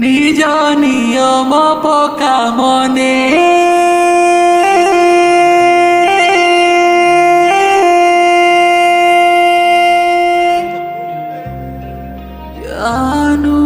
নিজ নিয়ম পকা মনে জানু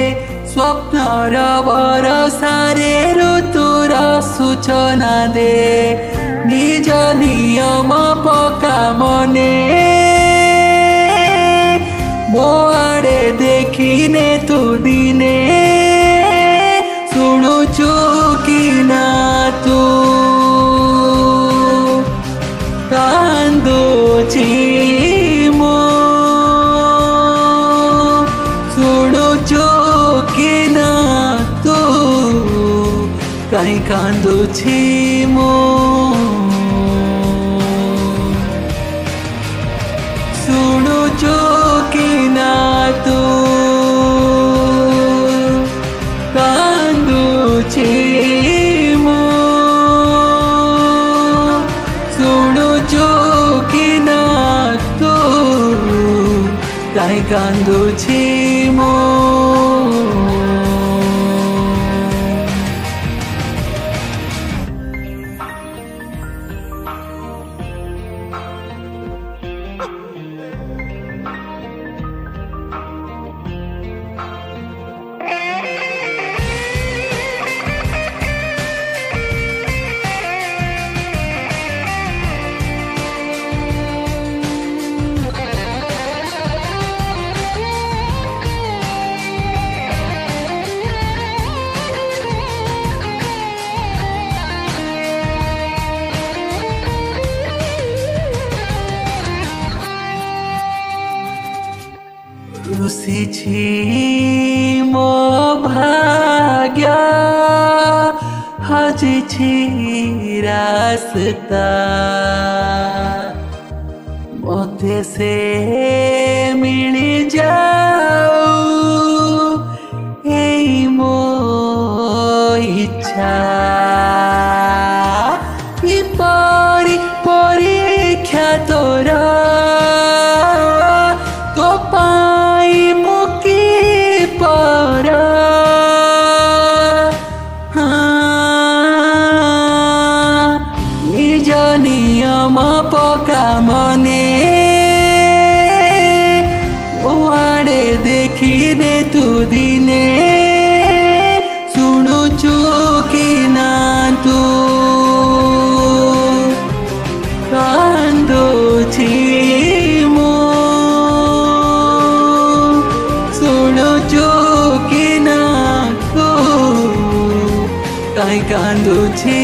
স্বপ্নর বরসারে ঋতুর সূচনা দে নিজ নিয়ম পকা মনে বো আড়ে দেখিনে তাই কান্দুছি মো শুনুছো কি না তু কান্দুছি মো শুনুছো কি না তু তাই কান্দুছি মো सिझी मो भाग्या हज रास्ता मोते से मिल जा নয়ম পকা মনে ওয়াড়ে দেখিলে তু দিনে শুণুচু কি না তু কান্দুছি মু কি না তু কান্দুছি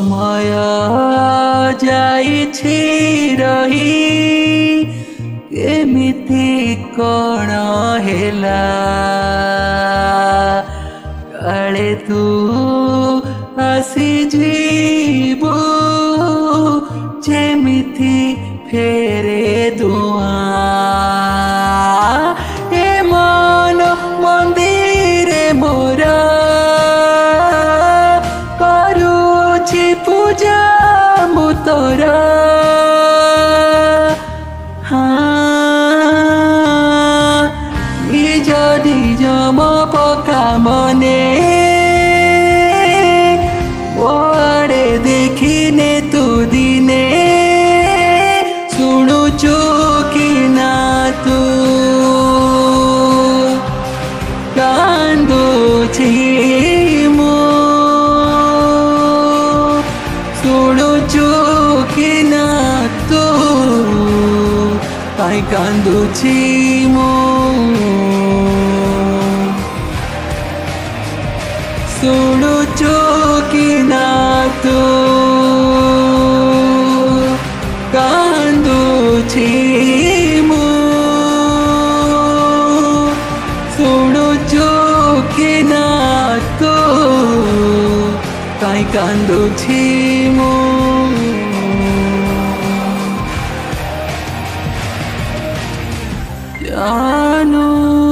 ସମୟ ଯାଇଛି ରହି କେମିତି କ'ଣ ହେଲା କାଳେ ତୁ ଆସିଯିବୁ ଯେମିତି ଫେର পূজাবো তোরা যদি জম পকা মনে তোমায় কান্দুছি মো শুনুছো কি না তো কান্দুছি মো শুনুছো কি না তো তাই কান্দুছি মো I know.